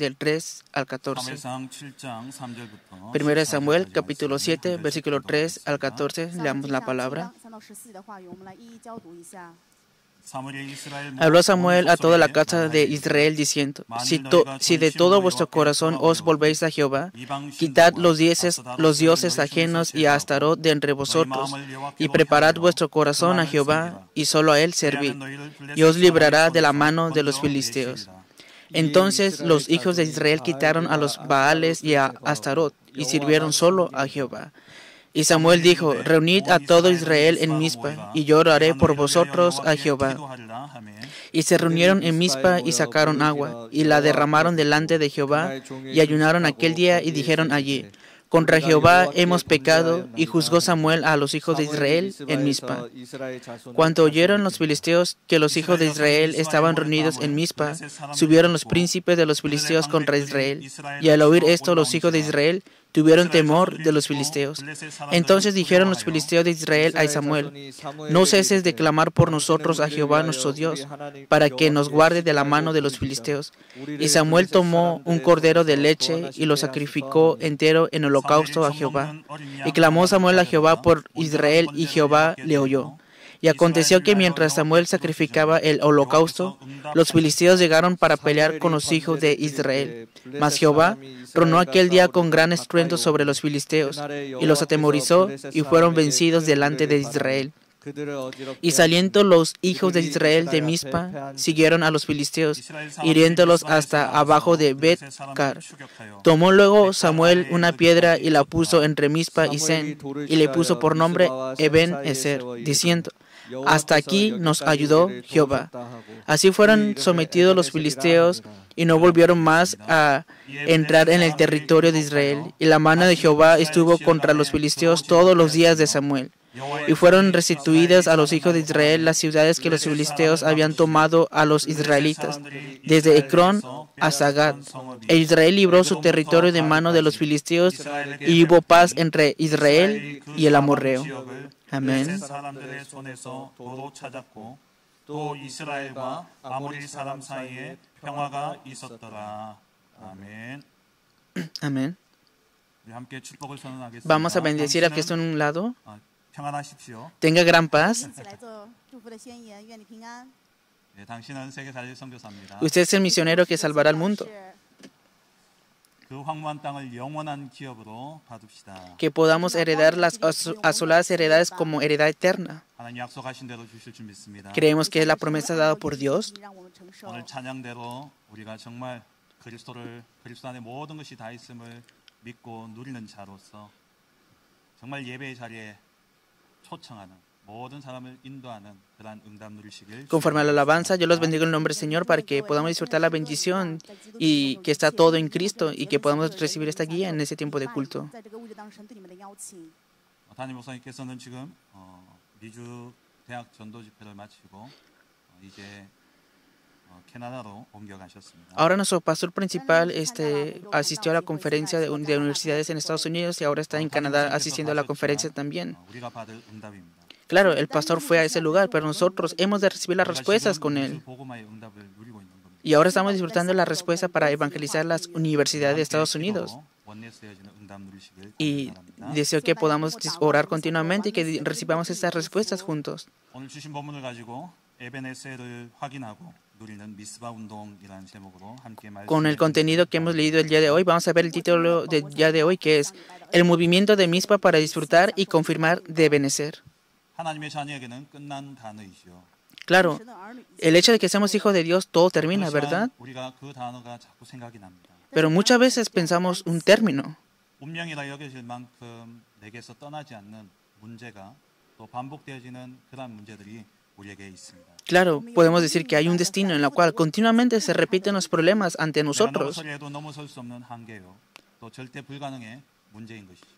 del 3 al 14. Primero Samuel, capítulo 7, versículo 3 al 14, leamos la palabra. Habló Samuel a toda la casa de Israel diciendo, si, de todo vuestro corazón os volvéis a Jehová, quitad los dioses, los dioses ajenos y a Astarot de entre vosotros, y preparad vuestro corazón a Jehová, y solo a él servid, y os librará de la mano de los filisteos. Entonces los hijos de Israel quitaron a los Baales y a Astarot, y sirvieron solo a Jehová. Y Samuel dijo, reunid a todo Israel en Mizpa, y yo oraré por vosotros a Jehová. Y se reunieron en Mizpa y sacaron agua, y la derramaron delante de Jehová, y ayunaron aquel día y dijeron allí, contra Jehová hemos pecado, y juzgó Samuel a los hijos de Israel en Mizpa. Cuando oyeron los filisteos que los hijos de Israel estaban reunidos en Mizpa, subieron los príncipes de los filisteos contra Israel, y al oír esto los hijos de Israel tuvieron temor de los filisteos. Entonces dijeron los filisteos de Israel a Samuel, no ceses de clamar por nosotros a Jehová nuestro Dios, para que nos guarde de la mano de los filisteos. Y Samuel tomó un cordero de leche y lo sacrificó entero en holocausto a Jehová. Y clamó Samuel a Jehová por Israel, y Jehová le oyó. Y aconteció que mientras Samuel sacrificaba el holocausto, los filisteos llegaron para pelear con los hijos de Israel. Mas Jehová tronó aquel día con gran estruendo sobre los filisteos, y los atemorizó, y fueron vencidos delante de Israel. Y saliendo los hijos de Israel de Mizpa, siguieron a los filisteos, hiriéndolos hasta abajo de Bet-car. Tomó luego Samuel una piedra y la puso entre Mizpa y Sen, y le puso por nombre Eben Ezer, diciendo, hasta aquí nos ayudó Jehová. Así fueron sometidos los filisteos y no volvieron más a entrar en el territorio de Israel. Y la mano de Jehová estuvo contra los filisteos todos los días de Samuel. Y fueron restituidas a los hijos de Israel las ciudades que los filisteos habían tomado a los israelitas, desde Ecrón hasta Gad. E Israel libró su territorio de mano de los filisteos y hubo paz entre Israel y el amorreo. 사람들의 Vamos a bendecir a que en un lado. Tenga gran paz. Usted es el misionero que salvará al mundo. que podamos heredar las asoladas heredades como heredad eterna. Creemos que es la promesa dada por Dios. 믿고 누리는 자로서 정말 예배의 자리에 초청하는 Conforme a la alabanza, yo los bendigo en el nombre del Señor para que podamos disfrutar la bendición y que está todo en Cristo y que podamos recibir esta guía en ese tiempo de culto. Ahora nuestro pastor principal este, asistió a la conferencia de, universidades en Estados Unidos y ahora está en Canadá asistiendo a la conferencia también. Claro, el pastor fue a ese lugar, pero nosotros hemos de recibir las respuestas con él. Y ahora estamos disfrutando la respuesta para evangelizar las universidades de Estados Unidos. Y deseo que podamos orar continuamente y que recibamos estas respuestas juntos. Con el contenido que hemos leído el día de hoy, vamos a ver el título del día de hoy, que es El movimiento de Mispa para disfrutar y confirmar de Benecer. Claro, el hecho de que seamos hijos de Dios, todo termina, ¿verdad? Pero muchas veces pensamos un término. Claro, podemos decir que hay un destino en el cual continuamente se repiten los problemas ante nosotros.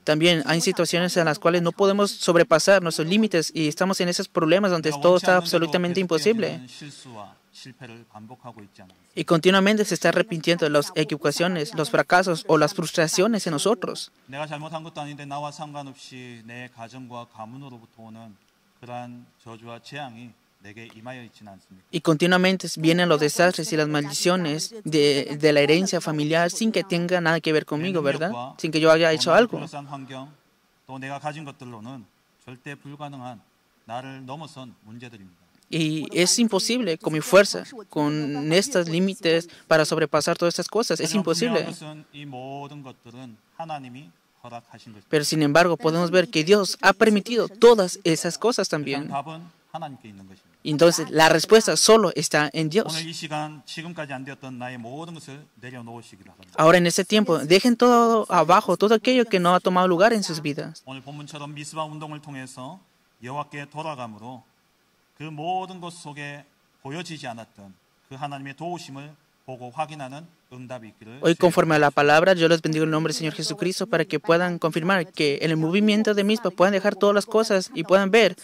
También hay situaciones en las cuales no podemos sobrepasar nuestros límites y estamos en esos problemas donde todo está absolutamente imposible. Y continuamente se está arrepintiendo de las equivocaciones, los fracasos o las frustraciones en nosotros. Y continuamente vienen los desastres y las maldiciones de, la herencia familiar sin que tenga nada que ver conmigo, ¿verdad? Sin que yo haya hecho algo. Y es imposible con mi fuerza, con estos límites para sobrepasar todas estas cosas. Es imposible. Pero sin embargo podemos ver que Dios ha permitido todas esas cosas también. 답은 하나님께 있는 것입니다. Y entonces la respuesta solo está en Dios. 오늘 이 시간 지금까지 안 되었던 나의 모든 것을 내려놓으시기 바랍니다. Ahora en este tiempo, dejen todo abajo, todo aquello que no ha tomado lugar en sus vidas. 오늘 본문처럼 미스바 운동을 통해서 여호와께 돌아감으로 그 모든 것 속에 보여지지 않았던 그 하나님의 도우심을 Hoy, conforme a la palabra, yo les bendigo el nombre del Señor Jesucristo para que puedan confirmar que en el movimiento de mispa puedan dejar todas las cosas y puedan ver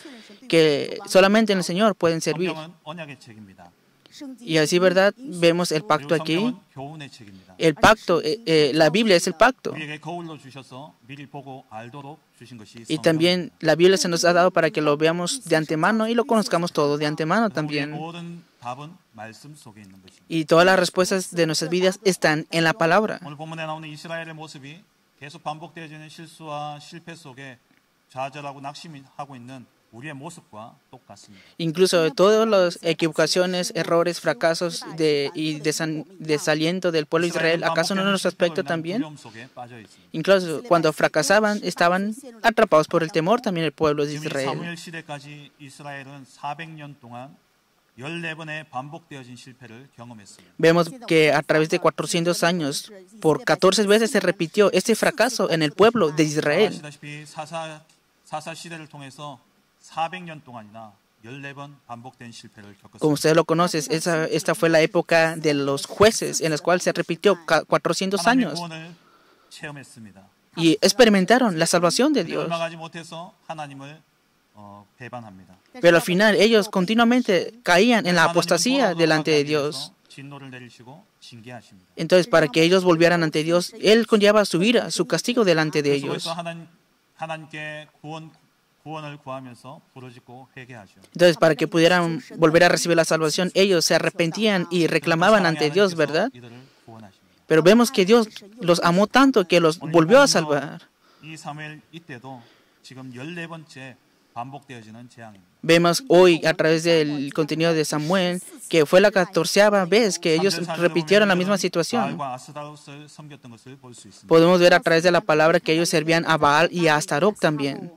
que solamente en el Señor pueden servir. Y así, ¿verdad? Vemos el pacto aquí. El pacto, eh, eh, la Biblia es el pacto. Y también la Biblia se nos ha dado para que lo veamos de antemano y lo conozcamos todo de antemano también. Y todas las respuestas de nuestras vidas están en la palabra. Incluso todas las equivocaciones, errores, fracasos de, y desaliento del pueblo de Israel, ¿acaso no nos aspecta también? Incluso cuando fracasaban, estaban atrapados por el temor también el pueblo de Israel. Vemos que a través de 400 años, por 14 veces se repitió este fracaso en el pueblo de Israel. Como ustedes lo conocen, esta fue la época de los jueces en la cual se repitió 400 años y experimentaron la salvación de Dios. Pero al final ellos continuamente caían en la apostasía delante de Dios. Entonces, para que ellos volvieran ante Dios, Él conlleva su ira, su castigo delante de ellos. Entonces, para que pudieran volver a recibir la salvación, ellos se arrepentían y reclamaban ante Dios, ¿verdad? Pero vemos que Dios los amó tanto que los volvió a salvar. Vemos hoy a través del contenido de Samuel que fue la catorceava vez que ellos repitieron la misma situación. Podemos ver a través de la palabra que ellos servían a Baal y a Astarok también.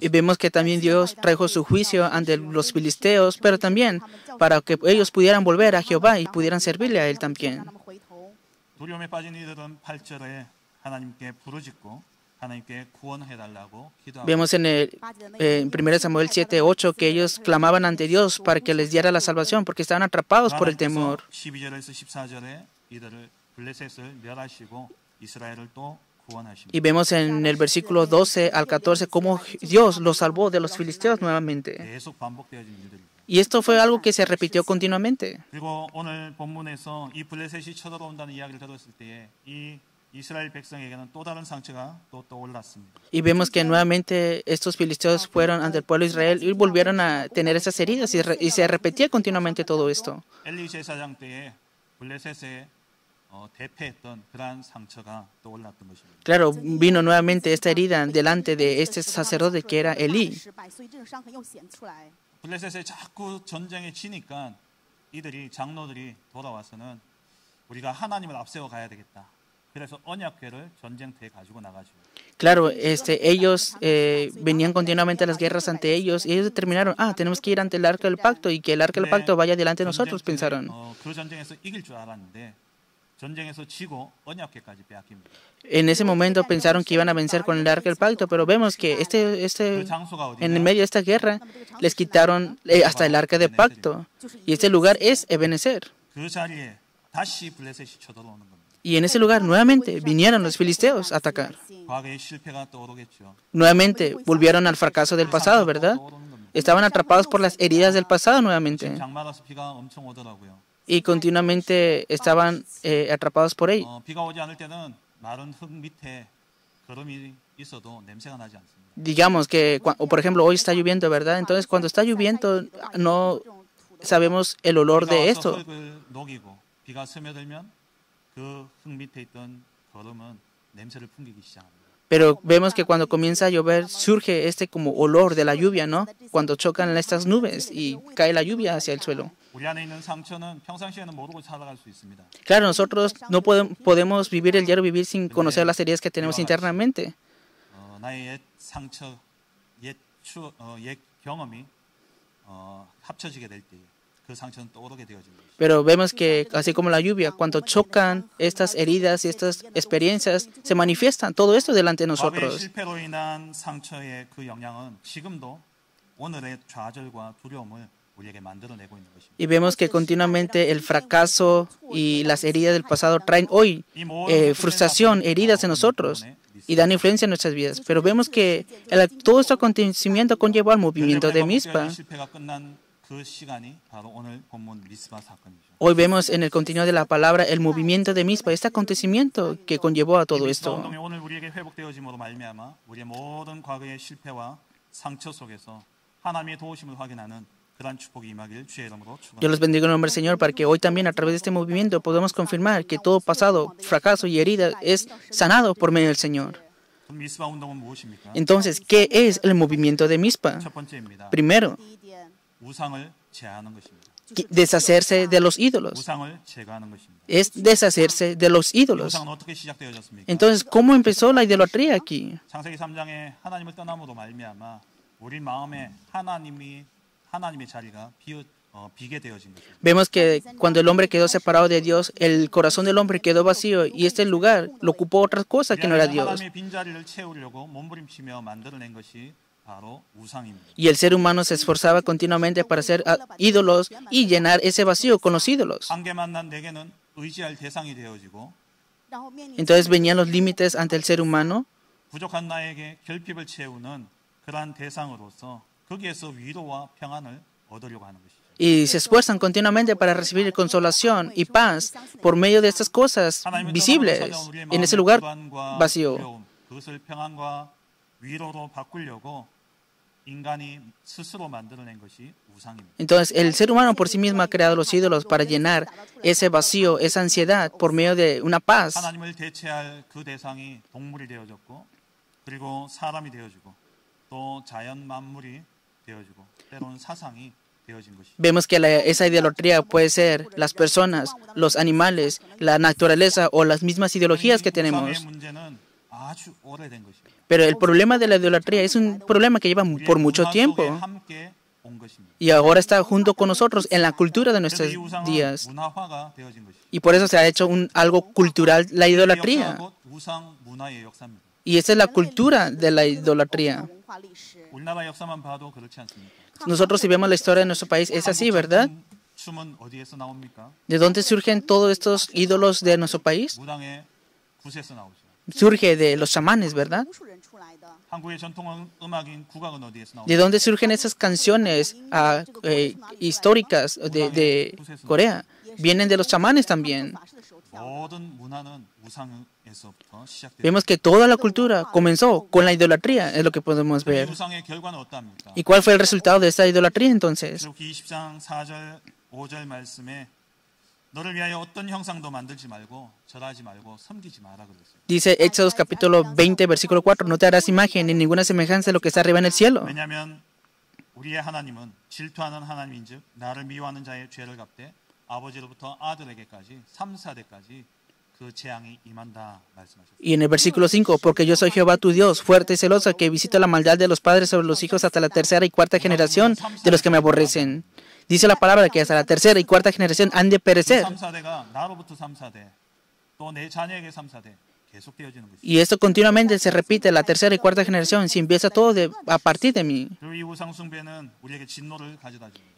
Y vemos que también Dios trajo su juicio ante los filisteos, pero también para que ellos pudieran volver a Jehová y pudieran servirle a Él también. Vemos en, el, eh, en 1 Samuel 7, 8 que ellos clamaban ante Dios para que les diera la salvación porque estaban atrapados por el temor. Y vemos en el versículo 12 al 14 cómo Dios los salvó de los filisteos nuevamente. Y esto fue algo que se repitió continuamente. Y vemos que nuevamente estos filisteos fueron ante el pueblo de Israel y volvieron a tener esas heridas y, y se repetía continuamente todo esto. Claro, vino nuevamente esta herida delante de este sacerdote que era Elí. Claro, este, ellos eh, venían continuamente a las guerras ante ellos y ellos determinaron, ah, tenemos que ir ante el arca del pacto y que el arca del pacto vaya delante de nosotros, pensaron. En ese momento pensaron que iban a vencer con el arca del pacto, pero vemos que este, este, en el medio de esta guerra les quitaron eh, hasta el arca del pacto. Y este lugar es Ebenezer. Y en ese lugar nuevamente vinieron los filisteos a atacar. Nuevamente volvieron al fracaso del pasado, ¿verdad? Estaban atrapados por las heridas del pasado nuevamente y continuamente estaban eh, atrapados por él. Digamos que, o por ejemplo, hoy está lloviendo, ¿verdad? Entonces, cuando está lloviendo, no sabemos el olor de esto. Pero vemos que cuando comienza a llover surge este como olor de la lluvia, ¿no? Cuando chocan estas nubes y cae la lluvia hacia el suelo. Claro, nosotros no podemos vivir el diario vivir sin conocer las heridas que tenemos internamente. Pero vemos que, así como la lluvia, cuando chocan estas heridas y estas experiencias, se manifiestan todo esto delante de nosotros. Y vemos que continuamente el fracaso y las heridas del pasado traen hoy frustración, heridas en nosotros y dan influencia en nuestras vidas. Pero vemos que todo este acontecimiento conllevó al movimiento de Mispa. Hoy vemos en el continuo de la palabra el movimiento de Mispa, este acontecimiento que conllevó a todo esto. Yo los bendigo en nombre del Señor para que hoy también a través de este movimiento podamos confirmar que todo pasado, fracaso y herida es sanado por medio del Señor. Entonces, ¿qué es el movimiento de Mispa? Primero, deshacerse de los ídolos. Es deshacerse de los ídolos. Entonces, ¿cómo empezó la idolatría aquí? Vemos que cuando el hombre quedó separado de Dios, el corazón del hombre quedó vacío y este lugar lo ocupó otra cosa que no era Dios. Y el ser humano se esforzaba continuamente para ser ah, ídolos y llenar ese vacío con los ídolos. Entonces venían los límites ante el ser humano. Y se esfuerzan continuamente para recibir consolación y paz por medio de estas cosas visibles en ese lugar vacío. Entonces, el ser humano por sí mismo ha creado los ídolos para llenar ese vacío, esa ansiedad, por medio de una paz. Vemos que la, esa idolatría puede ser las personas, los animales, la naturaleza o las mismas ideologías que tenemos. Pero el problema de la idolatría es un problema que lleva por mucho tiempo y ahora está junto con nosotros en la cultura de nuestros días. Y por eso se ha hecho algo cultural la idolatría. Y esa es la cultura de la idolatría. Nosotros si vemos la historia de nuestro país, es así, ¿verdad? ¿De dónde surgen todos estos ídolos de nuestro país? surge de los chamanes, ¿verdad? ¿De dónde surgen esas canciones ah, eh, históricas de, de, Corea? Vienen de los chamanes también. Vemos que toda la cultura comenzó con la idolatría, es lo que podemos ver. ¿Y cuál fue el resultado de esta idolatría entonces? 너를 위하여 어떤 형상도 만들지 말고 절하지 말고 섬기지 마라 그랬어요. Dice Éxodos capítulo 20, versículo 4, no te harás imagen ni ninguna semejanza de lo que está arriba en el cielo. 왜냐하면 우리의 하나님은 질투하는 하나님인즉 나를 미워하는 자의 죄를 갚되 아버지로부터 아들에게까지 3, 4대까지 그 재앙이 임한다 말씀하셨어요. Y en el versículo 5, porque yo soy Jehová tu Dios, fuerte y celoso, que visito la maldad de los padres sobre los hijos hasta la tercera y cuarta generación de los que me aborrecen. Dice la palabra que hasta la tercera y cuarta generación han de perecer. Y esto continuamente se repite la tercera y cuarta generación. Si empieza todo de, a partir de mí.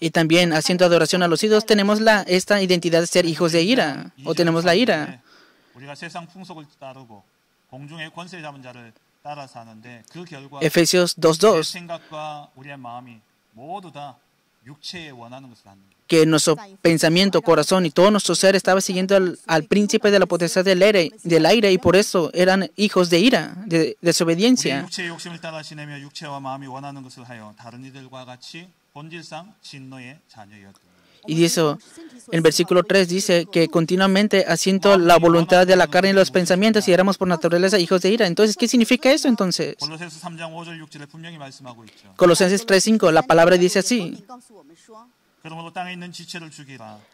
Y también haciendo adoración a los ídolos tenemos la, esta identidad de ser hijos de ira o tenemos la ira. Efesios 2.2 que nuestro pensamiento, corazón y todo nuestro ser estaba siguiendo al, príncipe de la potestad del aire, del aire, y por eso eran hijos de ira, de desobediencia. Y eso, el versículo 3 dice que continuamente haciendo la voluntad de la carne y los pensamientos y éramos por naturaleza hijos de ira. Entonces, ¿qué significa eso entonces? Colosenses 3.5, la palabra dice así.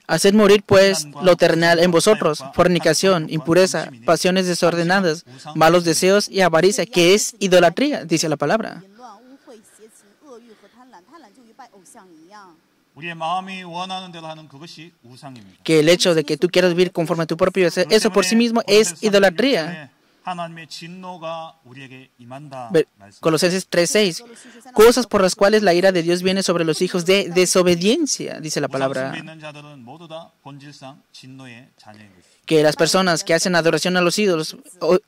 Haced morir pues lo terrenal en vosotros, fornicación, impureza, pasiones desordenadas, malos deseos y avaricia, que es idolatría, dice la palabra. Que el hecho de que tú quieras vivir conforme a tu propio deseo, eso por sí mismo es idolatría. Colosenses 3:6, cosas por las cuales la ira de Dios viene sobre los hijos de desobediencia, dice la palabra. Que las personas que hacen adoración a los ídolos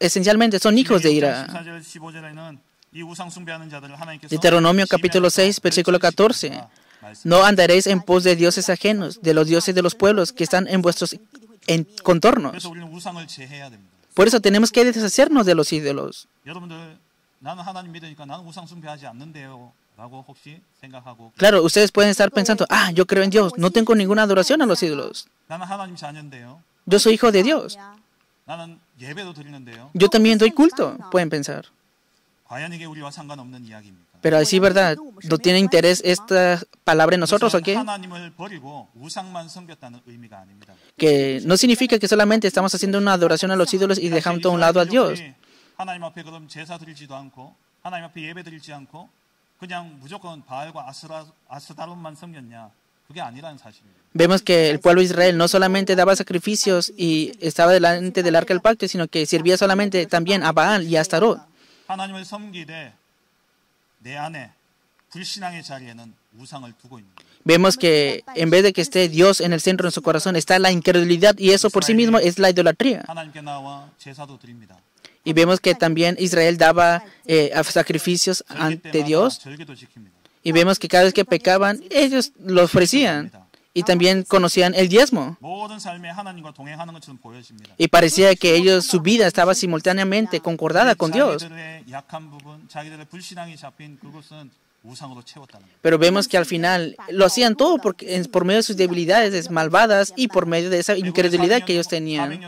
esencialmente son hijos de ira. Deuteronomio capítulo 6, versículo 14. No andaréis en pos de dioses ajenos, de los dioses de los pueblos que están en vuestros en contornos. Por eso tenemos que deshacernos de los ídolos. Claro, ustedes pueden estar pensando, ah, yo creo en Dios, no tengo ninguna adoración a los ídolos. Yo soy hijo de Dios. Yo también doy culto, pueden pensar. Pero sí, ¿verdad? ¿No tiene interés esta palabra en nosotros o qué? Que no significa que solamente estamos haciendo una adoración a los ídolos y dejando a un lado a Dios. Vemos que el pueblo de Israel no solamente daba sacrificios y estaba delante del arca del pacto, sino que servía solamente también a Baal y a Astarot. Vemos que en vez de que esté Dios en el centro de su corazón, está la incredulidad y eso por sí mismo es la idolatría. Y vemos que también Israel daba eh, sacrificios ante Dios. Y vemos que cada vez que pecaban, ellos los ofrecían y también conocían el diezmo. Y parecía que ellos, su vida estaba simultáneamente concordada con Dios. Pero vemos que al final lo hacían todo por medio de sus debilidades malvadas y por medio de esa incredulidad que ellos tenían.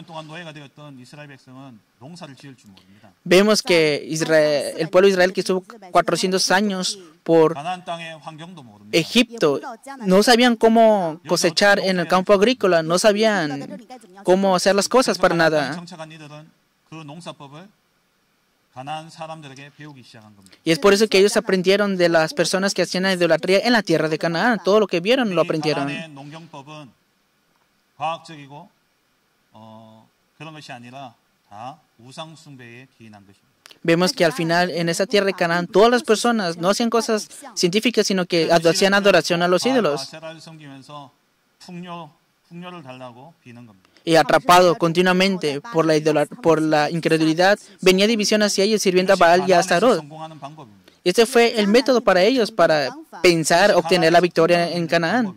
Vemos que el pueblo de Israel que estuvo 400 años por Egipto no sabían cómo cosechar en el campo agrícola, no sabían cómo hacer las cosas para nada. Y es por eso que ellos aprendieron de las personas que hacían la idolatría en la tierra de Canaán. Todo lo que vieron lo aprendieron. Vemos que al final en esa tierra de Canaán todas las personas no hacían cosas científicas, sino que hacían adoración a los ídolos y atrapado continuamente por la, por la incredulidad, venía división hacia ellos, sirviendo a Baal y a Astaroth. Este fue el método para ellos para pensar obtener la victoria en Canaán.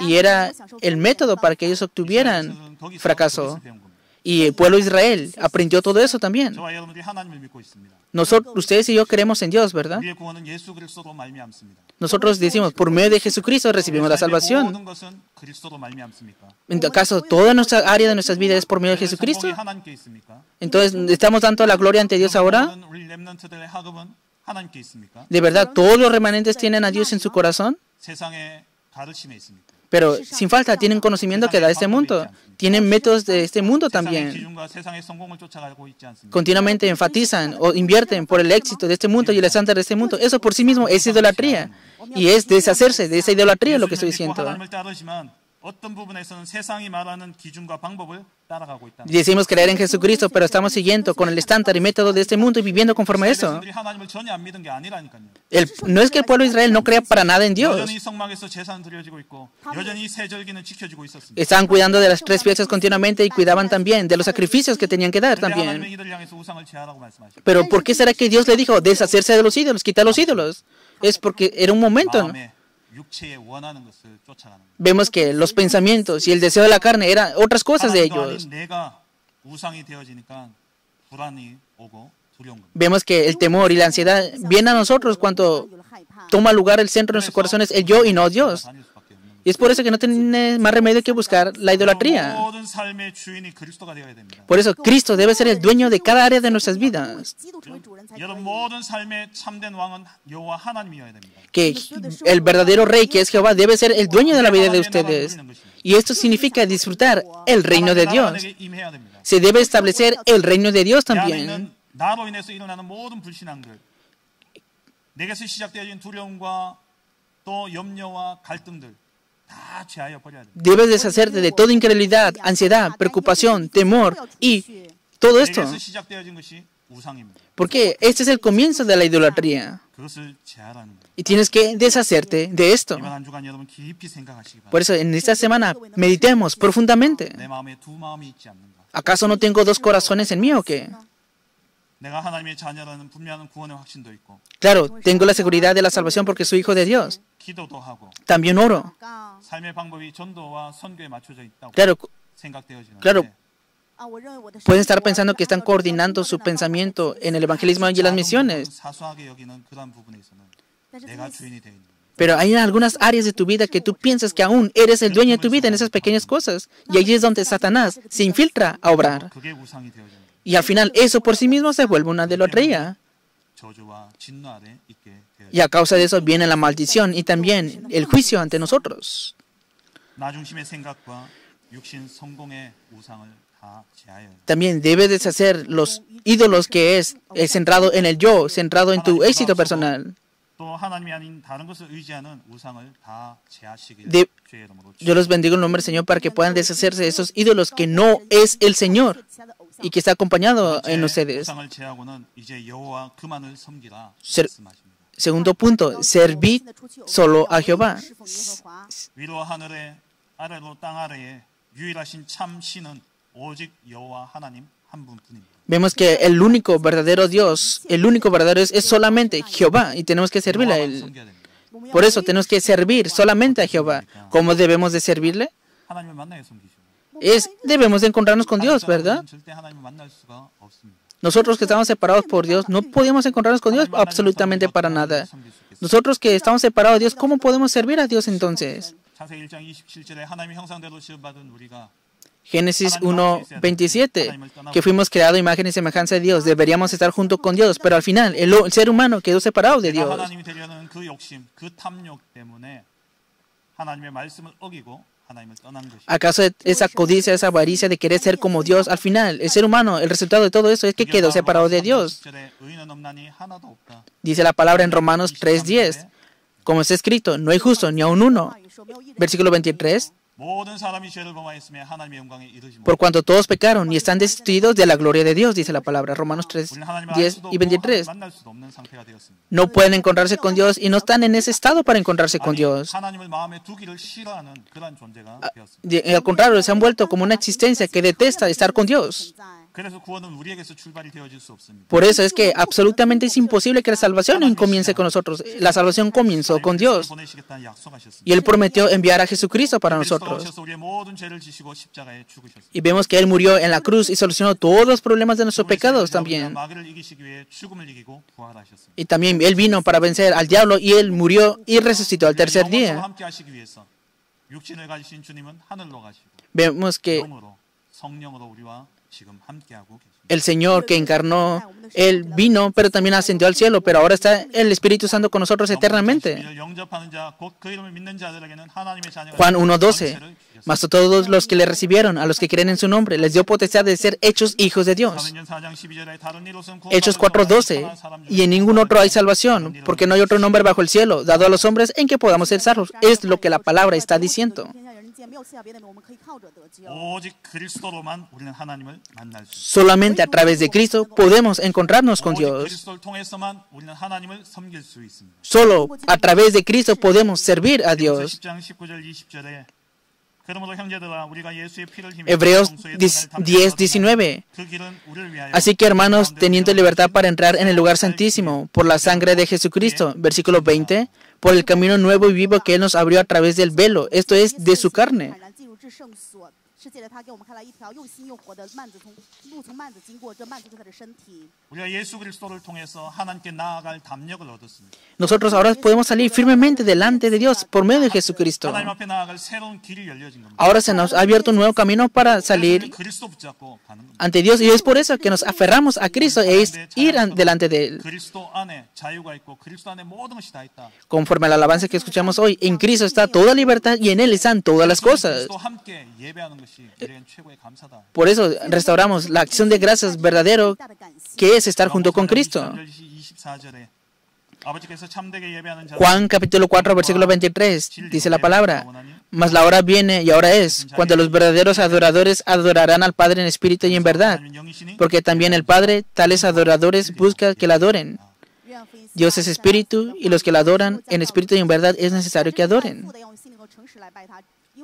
Y era el método para que ellos obtuvieran fracaso. Y el pueblo Israel aprendió todo eso también. Nosotros, ustedes y yo creemos en Dios, ¿verdad? Nosotros decimos, por medio de Jesucristo recibimos la salvación. En caso, toda nuestra área de nuestras vidas es por medio de Jesucristo. Entonces, ¿estamos dando la gloria ante Dios ahora? ¿De verdad todos los remanentes tienen a Dios en su corazón? pero sin falta tienen conocimiento que da este mundo, tienen métodos de este mundo también. Continuamente enfatizan o invierten por el éxito de este mundo y el estándar de este mundo. Eso por sí mismo es idolatría y es deshacerse de esa idolatría lo que estoy diciendo. Decimos creer en Jesucristo, pero estamos siguiendo con el estándar y método de este mundo y viviendo conforme a eso. El, no es que el pueblo de Israel no crea para nada en Dios. Estaban cuidando de las tres fiestas continuamente y cuidaban también de los sacrificios que tenían que dar también. Pero ¿por qué será que Dios le dijo deshacerse de los ídolos, quitar los ídolos? Es porque era un momento. ¿no? Vemos que los pensamientos y el deseo de la carne eran otras cosas de ellos. Vemos que el temor y la ansiedad vienen a nosotros cuando toma lugar el centro de nuestros corazones, el yo y no Dios. Y es por eso que no tiene más remedio que buscar la idolatría. Por eso Cristo debe ser el dueño de cada área de nuestras vidas. Que el verdadero rey que es Jehová debe ser el dueño de la vida de ustedes. Y esto significa disfrutar el reino de Dios. Se debe establecer el reino de Dios también. Debes deshacerte de toda incredulidad, ansiedad, preocupación, temor y todo esto. Porque este es el comienzo de la idolatría. Y tienes que deshacerte de esto. Por eso en esta semana meditemos profundamente. ¿Acaso no tengo dos corazones en mí o qué? Claro, tengo la seguridad de la salvación porque soy hijo de Dios. También oro. Claro, claro. Pueden estar pensando que están coordinando su pensamiento en el evangelismo y las misiones. Pero hay algunas áreas de tu vida que tú piensas que aún eres el dueño de tu vida en esas pequeñas cosas. Y allí es donde Satanás se infiltra a obrar. Y al final eso por sí mismo se vuelve una idolatría. Y a causa de eso viene la maldición y también el juicio ante nosotros. También debes deshacer los ídolos que es, centrado en el yo, centrado en tu éxito personal. Yo los bendigo en nombre del Señor para que puedan deshacerse de esos ídolos que no es el Señor y que está acompañado en ustedes. Segundo punto, servid solo a Jehová. Vemos que el único verdadero Dios, el único verdadero Dios es solamente Jehová y tenemos que servirle a Él. Por eso tenemos que servir solamente a Jehová. ¿Cómo debemos de servirle? es debemos de encontrarnos con Dios, ¿verdad? Nosotros que estamos separados por Dios, no podíamos encontrarnos con Dios absolutamente para nada. Nosotros que estamos separados de Dios, ¿cómo podemos servir a Dios entonces? Génesis 1.27, que fuimos creados imagen y semejanza de Dios, deberíamos estar junto con Dios, pero al final el, el ser humano quedó separado de Dios. ¿Acaso esa codicia, esa avaricia de querer ser como Dios, al final, el ser humano, el resultado de todo eso es que quedó separado de Dios? Dice la palabra en Romanos 3.10, como está escrito, no hay justo ni a un uno. Versículo 23 por cuanto todos pecaron y están destituidos de la gloria de Dios, dice la palabra, Romanos 3, 10 y 23. No pueden encontrarse con Dios y no están en ese estado para encontrarse con Dios. Al contrario, se han vuelto como una existencia que detesta estar con Dios. Por eso es que absolutamente es imposible que la salvación comience con nosotros. La salvación comenzó con Dios. Y Él prometió enviar a Jesucristo para nosotros. Y vemos que Él murió en la cruz y solucionó todos los problemas de nuestros pecados también. Y también Él vino para vencer al diablo y Él murió y resucitó al tercer día. Vemos que 지금 함께하고 계십니다. el Señor que encarnó, Él vino, pero también ascendió al cielo, pero ahora está el Espíritu Santo con nosotros eternamente. Juan 1.12, mas a todos los que le recibieron, a los que creen en su nombre, les dio potestad de ser hechos hijos de Dios. Hechos 4.12, y en ningún otro hay salvación, porque no hay otro nombre bajo el cielo, dado a los hombres en que podamos ser salvos. Es lo que la palabra está diciendo. Solamente a través de Cristo podemos encontrarnos con Dios. Solo a través de Cristo podemos servir a Dios. Hebreos 10, 19. Así que hermanos, teniendo libertad para entrar en el lugar santísimo por la sangre de Jesucristo, versículo 20, por el camino nuevo y vivo que Él nos abrió a través del velo, esto es, de su carne. 世界的他给我们看来一条又新又活的幔子，从路从幔子经过，这幔子是他的身体。Nosotros ahora podemos salir firmemente delante de Dios por medio de Jesucristo. Ahora se nos ha abierto un nuevo camino para salir ante Dios y es por eso que nos aferramos a Cristo e ir delante de Él. Conforme a la alabanza que escuchamos hoy, en Cristo está toda libertad y en Él están todas las cosas. Por eso restauramos la acción de gracias verdadero que es estar junto con Cristo. Juan capítulo 4 versículo 23 dice la palabra, mas la hora viene y ahora es, cuando los verdaderos adoradores adorarán al Padre en espíritu y en verdad, porque también el Padre, tales adoradores, busca que la adoren. Dios es espíritu y los que la adoran en espíritu y en verdad es necesario que adoren.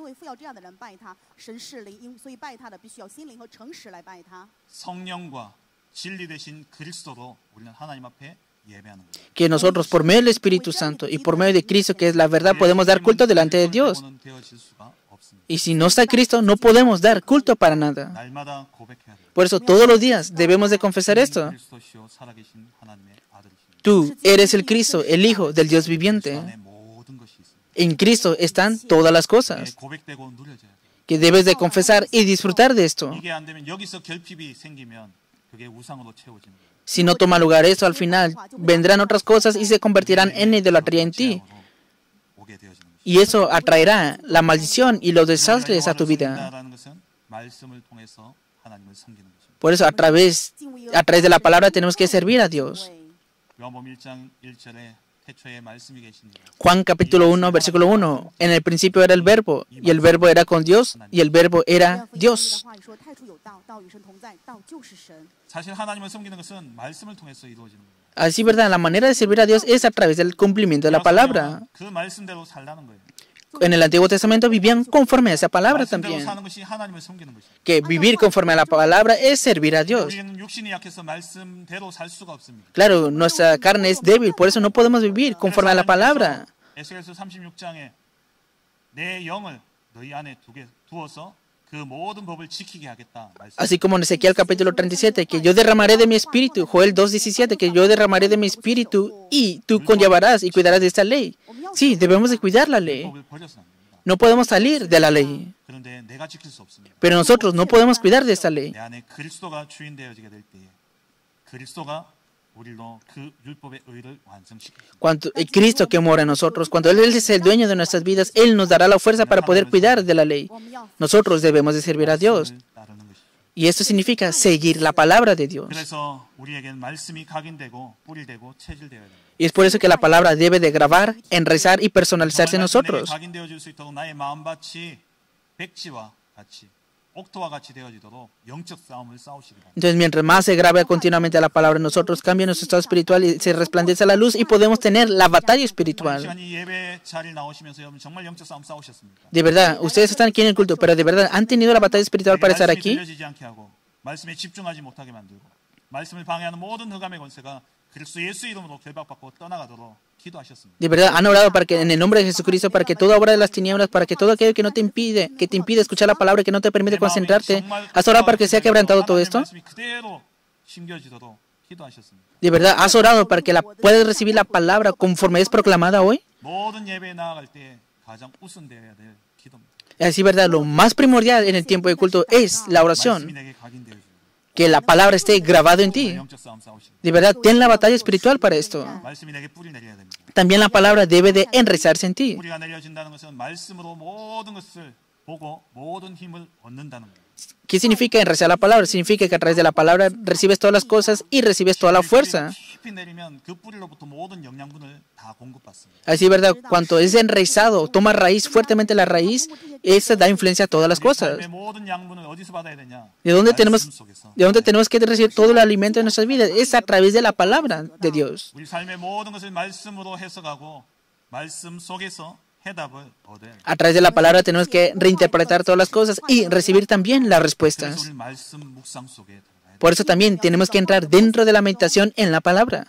父的要用心灵和诚实来拜他，因为父要这样的人拜他。神是灵，因所以拜他的必须要心灵和诚实来拜他。 성령과 진리 대신 그리스도로 우리는 하나님 앞에 예배하는 거예요. Que nosotros por medio del Espíritu Santo y por medio de Cristo que es la verdad podemos dar culto delante de Dios. 그리스도는 되어질 수가 없습니다. Y si no está Cristo no podemos dar culto para nada. 날마다 고백해야 돼요. Por eso todos los días debemos de confesar esto. 그리스도시요 살아계신 하나님의 아들이십니다. Tú eres el Cristo, el Hijo del Dios 그리스도 viviente. En Cristo están todas las cosas que debes de confesar y disfrutar de esto. Si no toma lugar eso, al final vendrán otras cosas y se convertirán en idolatría en ti. Y eso atraerá la maldición y los desastres a tu vida. Por eso, a través, a través de la palabra tenemos que servir a Dios. Juan capítulo 1, versículo 1. En el principio era el verbo, y el verbo era con Dios, y el verbo era Dios. Así, ¿verdad? La manera de servir a Dios es a través del cumplimiento de la palabra en el Antiguo Testamento vivían conforme a esa palabra también. Que vivir conforme a la palabra es servir a Dios. Claro, nuestra carne es débil, por eso no podemos vivir conforme a la palabra. Así como en Ezequiel capítulo 37, que yo derramaré de mi espíritu, Joel 2.17, que yo derramaré de mi espíritu y tú conllevarás y cuidarás de esta ley. Sí, debemos de cuidar la ley. No podemos salir de la ley. Pero nosotros no podemos cuidar de esta ley. Cuando, eh, Cristo que mora en nosotros, cuando Él es el dueño de nuestras vidas, Él nos dará la fuerza para poder cuidar de la ley. Nosotros debemos de servir a Dios. Y esto significa seguir la palabra de Dios. Y es por eso que la palabra debe de grabar, enraizar y personalizarse en nosotros. Entonces, mientras más se graba continuamente la palabra en nosotros, cambia nuestro estado espiritual y se resplandece la luz y podemos tener la batalla espiritual. De verdad, ustedes están aquí en el culto, pero de verdad, ¿han tenido la batalla espiritual para estar aquí? De verdad, han orado para que en el nombre de Jesucristo, para que toda obra de las tinieblas, para que todo aquello que no te impide, que te impide escuchar la palabra, que no te permite concentrarte, has orado para que sea quebrantado todo esto. De verdad, has orado para que la puedas recibir la palabra conforme es proclamada hoy. Así, verdad, lo más primordial en el tiempo de culto es la oración que la palabra esté grabada en ti. De verdad, ten la batalla espiritual para esto. También la palabra debe de en ti. ¿Qué significa enraizar la palabra? Significa que a través de la palabra recibes todas las cosas y recibes toda la fuerza. Así, es ¿verdad? Cuando es enraizado, toma raíz fuertemente la raíz, esa da influencia a todas las cosas. ¿De dónde tenemos, de dónde tenemos que recibir todo el alimento de nuestras vidas? Es a través de la palabra de Dios. A través de la palabra tenemos que reinterpretar todas las cosas y recibir también las respuestas. Por eso también tenemos que entrar dentro de la meditación en la palabra.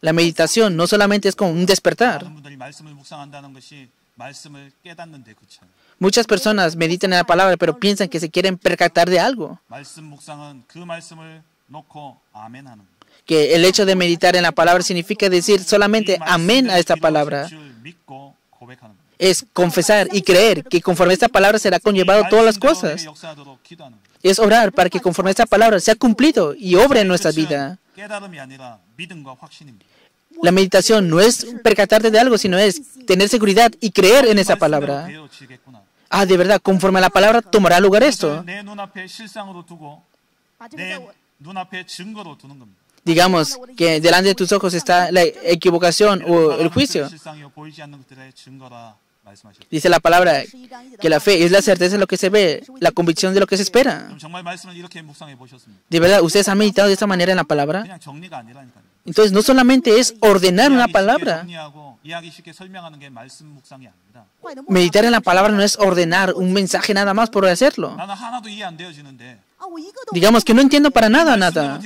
La meditación no solamente es como un despertar. Muchas personas meditan en la palabra, pero piensan que se quieren percatar de algo. Que el hecho de meditar en la palabra significa decir solamente amén a esta palabra. Es confesar y creer que conforme esta palabra será conllevado todas las cosas es orar para que conforme a esta palabra sea cumplido y obre en nuestra vida. La meditación no es percatarte de algo, sino es tener seguridad y creer en esa palabra. Ah, de verdad, conforme a la palabra tomará lugar esto. Digamos que delante de tus ojos está la equivocación o el juicio. Dice la palabra que la fe es la certeza de lo que se ve, la convicción de lo que se espera. De verdad, ustedes han meditado de esta manera en la palabra. Entonces no solamente es ordenar una palabra. Meditar en la palabra no es ordenar un mensaje nada más por hacerlo. Digamos que no entiendo para nada nada.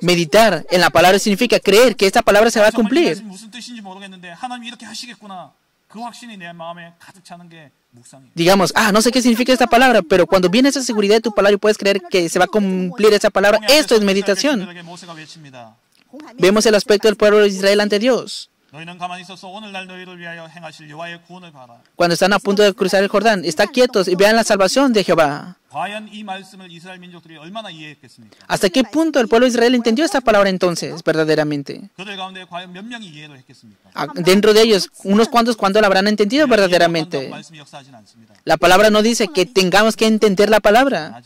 Meditar en la palabra significa creer que esta palabra se va a cumplir digamos, ah, no sé qué significa esta palabra, pero cuando viene esa seguridad de tu palabra puedes creer que se va a cumplir esa palabra, esto es meditación. Vemos el aspecto del pueblo de Israel ante Dios. Cuando están a punto de cruzar el Jordán, está quietos y vean la salvación de Jehová. ¿Hasta qué punto el pueblo de Israel entendió esta palabra entonces, verdaderamente? Dentro de ellos, unos cuantos, ¿cuándo la habrán entendido verdaderamente? La palabra no dice que tengamos que entender la palabra.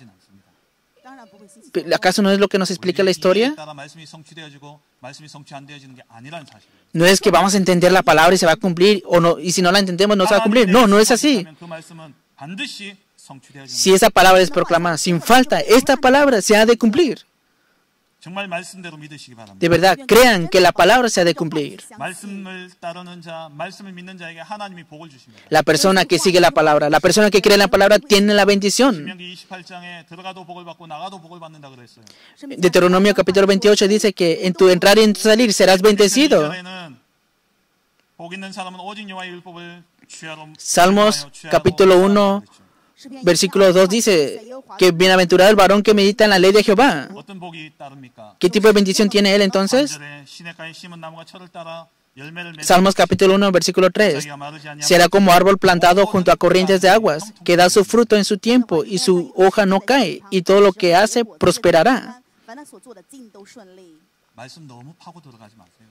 ¿Acaso no es lo que nos explica la historia? No es que vamos a entender la palabra y se va a cumplir, o no, y si no la entendemos no se va a cumplir. No, no es así. Si esa palabra es proclamada sin falta, esta palabra se ha de cumplir. De verdad, crean que la palabra se ha de cumplir. La persona que sigue la palabra, la persona que cree en la palabra tiene la bendición. Deuteronomio capítulo 28 dice que en tu entrar y en tu salir serás bendecido. Salmos capítulo 1 Versículo 2 dice que bienaventurado el varón que medita en la ley de Jehová. ¿Qué tipo de bendición tiene él entonces? Salmos capítulo 1, versículo 3. Será como árbol plantado junto a corrientes de aguas, que da su fruto en su tiempo y su hoja no cae, y todo lo que hace prosperará.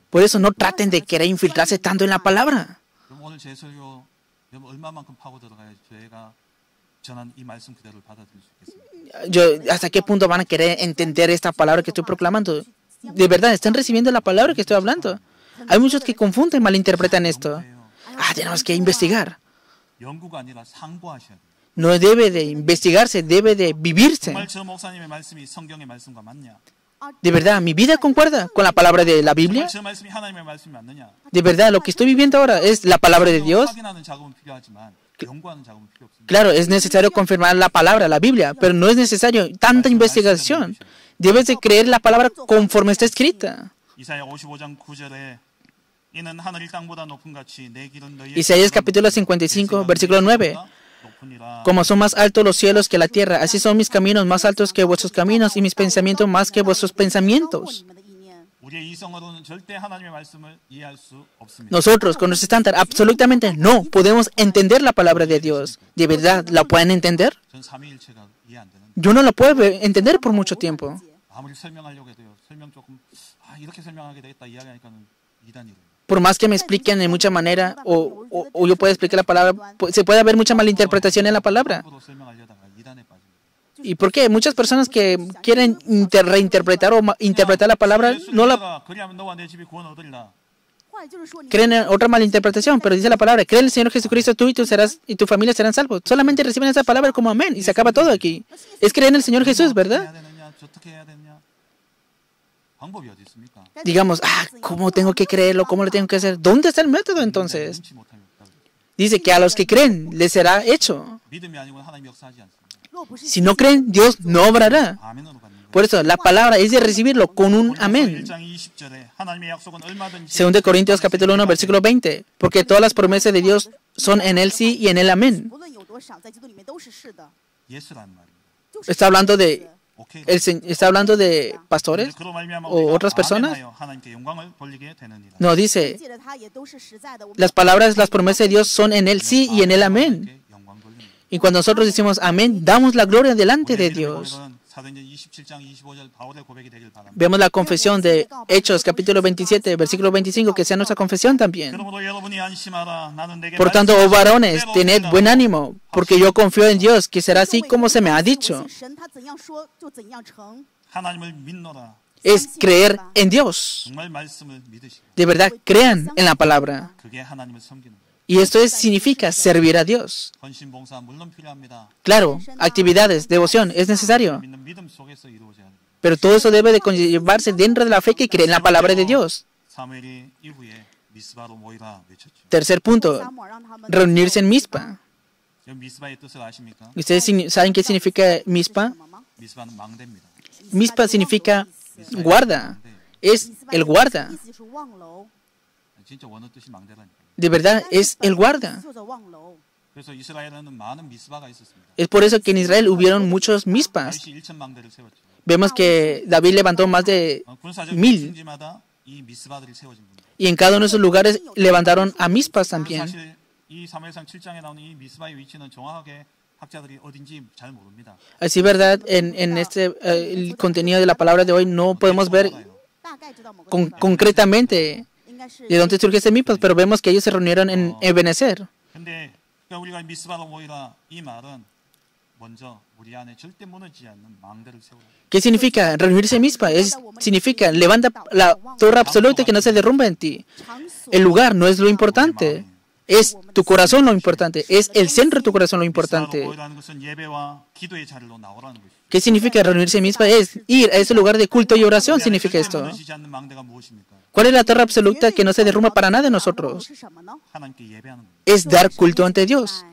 Por eso no traten de querer infiltrarse tanto en la palabra. Yo, ¿Hasta qué punto van a querer entender esta palabra que estoy proclamando? De verdad, están recibiendo la palabra que estoy hablando. Hay muchos que confunden, malinterpretan esto. Ah, tenemos que investigar. No debe de investigarse, debe de vivirse. ¿De verdad mi vida concuerda con la palabra de la Biblia? ¿De verdad lo que estoy viviendo ahora es la palabra de Dios? Claro, es necesario confirmar la palabra, la Biblia, pero no es necesario tanta investigación. Debes de creer la palabra conforme está escrita. Isaías capítulo 55, versículo 9. Como son más altos los cielos que la tierra, así son mis caminos más altos que vuestros caminos y mis pensamientos más que vuestros pensamientos. Nosotros, con nuestro estándar, absolutamente no podemos entender la palabra de Dios. ¿De verdad la pueden entender? Yo no la puedo entender por mucho tiempo. Por más que me expliquen de mucha manera, o, o yo pueda explicar la palabra, se puede haber mucha malinterpretación en la palabra. ¿Y por qué? Muchas personas que quieren reinterpretar o interpretar la palabra no la creen en otra malinterpretación, pero dice la palabra, cree en el Señor Jesucristo, tú y tú serás y tu familia serán salvos. Solamente reciben esa palabra como amén y se acaba todo aquí. Es creer en el Señor Jesús, ¿verdad? Digamos, ah, ¿cómo tengo que creerlo? ¿Cómo lo tengo que hacer? ¿Dónde está el método entonces? Dice que a los que creen les será hecho. Si no creen, Dios no obrará. Por eso, la palabra es de recibirlo con un amén. Según de Corintios capítulo 1, versículo 20, porque todas las promesas de Dios son en el sí y en el amén. Está hablando de el, está hablando de pastores o otras personas. No, dice, las palabras, las promesas de Dios son en el sí y en el amén. Y cuando nosotros decimos amén, damos la gloria delante de Dios. Vemos la confesión de Hechos capítulo 27, versículo 25, que sea nuestra confesión también. Por tanto, oh varones, tened buen ánimo, porque yo confío en Dios, que será así como se me ha dicho. Es creer en Dios. De verdad, crean en la palabra. Y esto significa servir a Dios. Claro, actividades, devoción, es necesario. Pero todo eso debe de conllevarse dentro de la fe que cree en la palabra de Dios. Tercer punto, reunirse en Mispa. ¿Ustedes saben qué significa Mispa? Mispa significa guarda. Es el guarda de verdad es el guarda. Es por eso que en Israel hubieron muchos mispas. Vemos que David levantó más de mil. Y en cada uno de esos lugares levantaron a mispas también. Así, verdad, en, en este eh, el contenido de la palabra de hoy no podemos ver con, concretamente de donde surge ese Mipas, pero vemos que ellos se reunieron en oh. Ebenezer. ¿Qué significa reunirse en Mizpa? Es, significa levanta la torre absoluta que no se derrumba en ti. El lugar no es lo importante. Es tu corazón lo importante, es el centro de tu corazón lo importante. ¿Qué significa reunirse en misma? Es ir a ese lugar de culto y oración, significa esto. ¿Cuál es la tierra absoluta que no se derrumba para nada en nosotros? Es dar culto ante Dios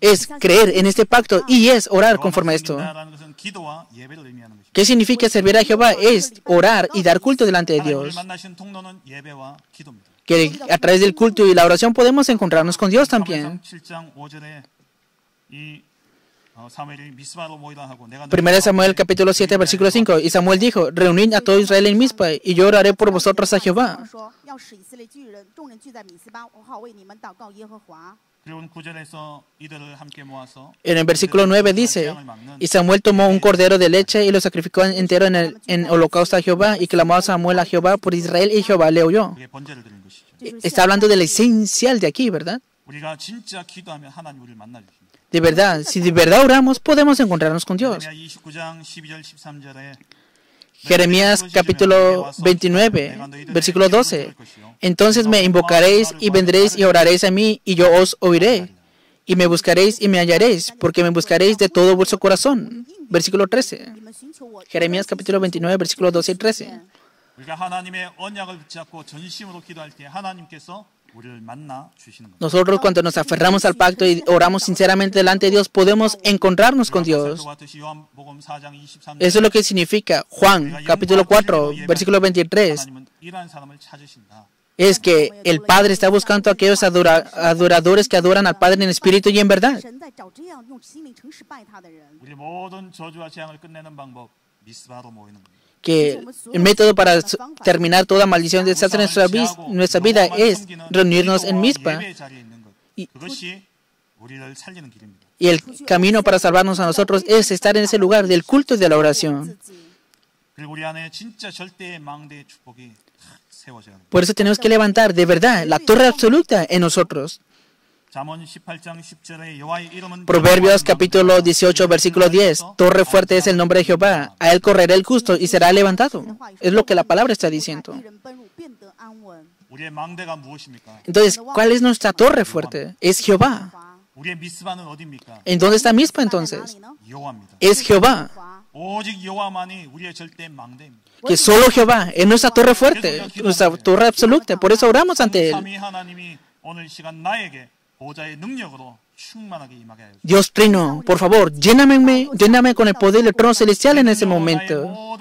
es creer en este pacto y es orar conforme a esto. ¿Qué significa servir a Jehová? Es orar y dar culto delante de Dios. Que a través del culto y la oración podemos encontrarnos con Dios también. Primera Samuel capítulo 7 versículo 5 y Samuel dijo, reunid a todo Israel en Mizpa y yo oraré por vosotros a Jehová. En el versículo 9 dice, y Samuel tomó un cordero de leche y lo sacrificó entero en, el, en holocausto a Jehová y clamó a Samuel a Jehová por Israel y Jehová le oyó. Está hablando de del esencial de aquí, ¿verdad? De verdad, si de verdad oramos, podemos encontrarnos con Dios. Jeremías capítulo 29, versículo 12. Entonces me invocaréis y vendréis y oraréis a mí y yo os oiré. Y me buscaréis y me hallaréis, porque me buscaréis de todo vuestro corazón. Versículo 13. Jeremías capítulo 29, versículo 12 y 13. Nosotros cuando nos aferramos al pacto y oramos sinceramente delante de Dios, podemos encontrarnos con Dios. Eso es lo que significa Juan capítulo 4, versículo 23. Es que el Padre está buscando a aquellos adoradores que adoran al Padre en espíritu y en verdad que el método para terminar toda maldición de Satanás en nuestra, vi nuestra, vida es reunirnos en Mizpa. Y, y el camino para salvarnos a nosotros es estar en ese lugar del culto y de la oración. Por eso tenemos que levantar de verdad la torre absoluta en nosotros. Proverbios capítulo 18, versículo 10. Torre fuerte es el nombre de Jehová. A él correrá el justo y será levantado. Es lo que la palabra está diciendo. Entonces, ¿cuál es nuestra torre fuerte? Es Jehová. ¿En dónde está Mispa entonces? Es Jehová. Que solo Jehová es nuestra torre fuerte, nuestra torre absoluta. Por eso oramos ante Él. Dios Trino, por favor, lléname, lléname con el poder del trono celestial en ese momento.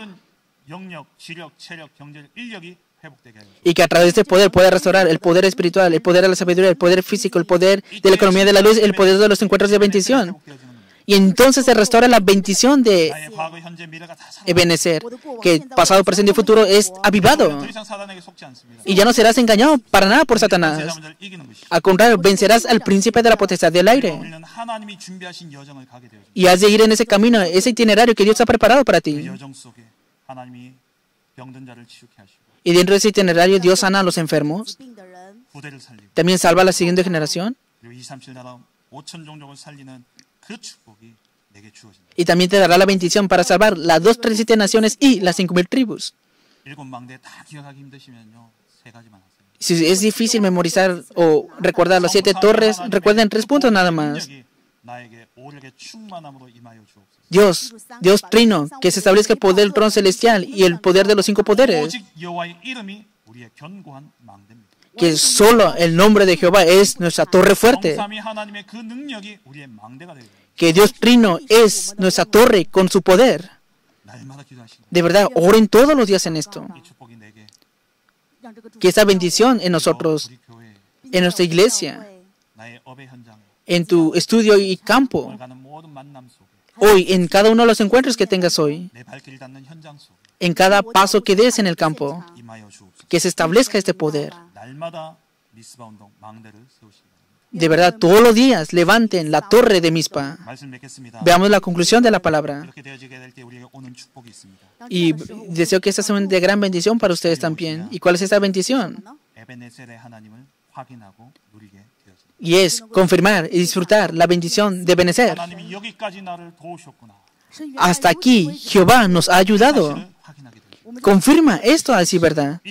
Y que a través de este poder pueda restaurar el poder espiritual, el poder de la sabiduría, el poder físico, el poder de la economía de la luz, el poder de los encuentros de bendición. Y entonces se restaura la bendición de Ebenezer, que pasado, presente y futuro es avivado. Y ya no serás engañado para nada por Satanás. Al contrario, vencerás al príncipe de la potestad del aire. Y has de ir en ese camino, ese itinerario que Dios ha preparado para ti. Y dentro de ese itinerario Dios sana a los enfermos. También salva a la siguiente generación. Y también te dará la bendición para salvar las dos tres, siete naciones y las cinco mil tribus. Si es difícil memorizar o recordar las siete torres, recuerden tres puntos nada más. Dios, Dios trino, que se establezca el poder del trono celestial y el poder de los cinco poderes. Que solo el nombre de Jehová es nuestra torre fuerte que Dios Trino es nuestra torre con su poder. De verdad, oren todos los días en esto. Que esa bendición en nosotros, en nuestra iglesia, en tu estudio y campo, hoy, en cada uno de los encuentros que tengas hoy, en cada paso que des en el campo, que se establezca este poder. De verdad, todos los días levanten la torre de Mispa. Veamos la conclusión de la palabra. Y deseo que esta sea una gran bendición para ustedes también. ¿Y cuál es esta bendición? Y es confirmar y disfrutar la bendición de Benecer. Hasta aquí Jehová nos ha ayudado confirma esto así, ¿verdad?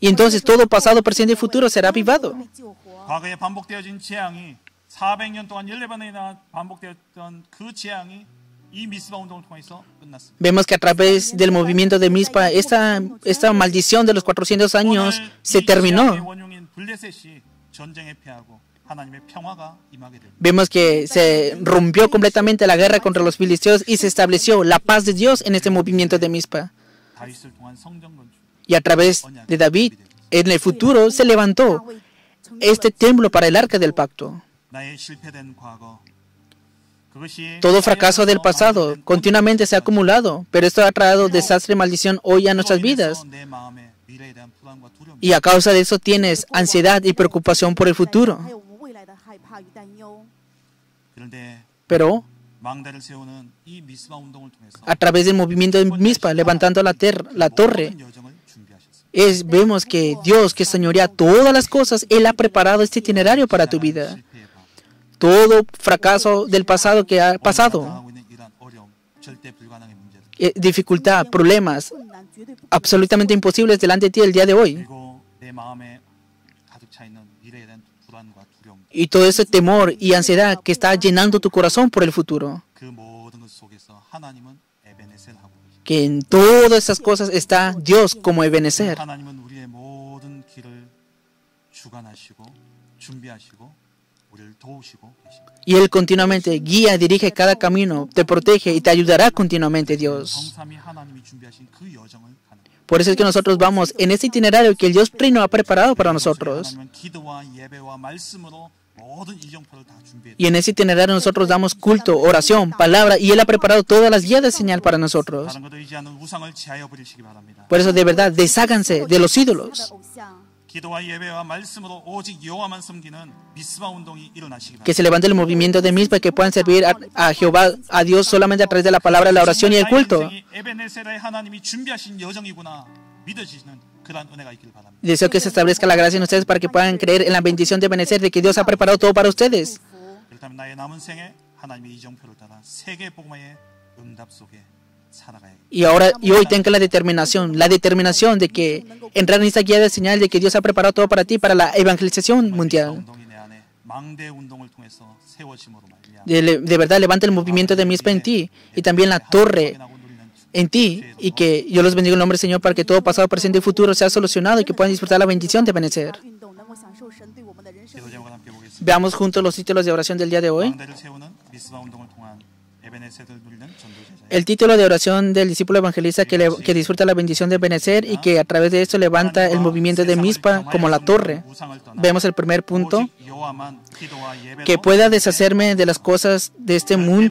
Y entonces todo pasado, presente y futuro será avivado. Vemos que a través del movimiento de Mispa, esta, esta maldición de los 400 años se terminó. Vemos que se rompió completamente la guerra contra los filisteos y se estableció la paz de Dios en este movimiento de Mizpa. Y a través de David, en el futuro se levantó este templo para el arca del pacto. Todo fracaso del pasado continuamente se ha acumulado, pero esto ha traído desastre y maldición hoy a nuestras vidas. Y a causa de eso tienes ansiedad y preocupación por el futuro. Pero a través del movimiento de Mispa, levantando la, la torre, vemos que Dios, que señorea todas las cosas, Él ha preparado este itinerario para tu vida. Todo fracaso del pasado que ha pasado, eh, dificultad, problemas absolutamente imposibles delante de ti el día de hoy. y todo ese temor y ansiedad que está llenando tu corazón por el futuro. Que en todas esas cosas está Dios como Ebenezer. Y Él continuamente guía, dirige cada camino, te protege y te ayudará continuamente Dios. Por eso es que nosotros vamos en este itinerario que el Dios Trino ha preparado para nosotros. Y en ese itinerario nosotros damos culto, oración, palabra, y Él ha preparado todas las guías de señal para nosotros. Por eso, de verdad, desháganse de los ídolos. Que se levante el movimiento de misma que puedan servir a, Jehová, a Dios solamente a través de la palabra, la oración y el culto. Deseo que se establezca la gracia en ustedes para que puedan creer en la bendición de benecer de que Dios ha preparado todo para ustedes. Y ahora y hoy tenga la determinación, la determinación de que entrar en esta guía de señal de que Dios ha preparado todo para ti para la evangelización mundial. De, verdad, levanta el movimiento de Mispa en ti y también la torre en ti y que yo los bendiga el nombre del Señor para que todo pasado, presente y futuro sea solucionado y que puedan disfrutar la bendición de Benecer. Veamos juntos los títulos de oración del día de hoy. El título de oración del discípulo evangelista que, le, que disfruta la bendición de Benecer y que a través de esto levanta el movimiento de Mispa como la torre. Vemos el primer punto, que pueda deshacerme de las cosas de este mundo.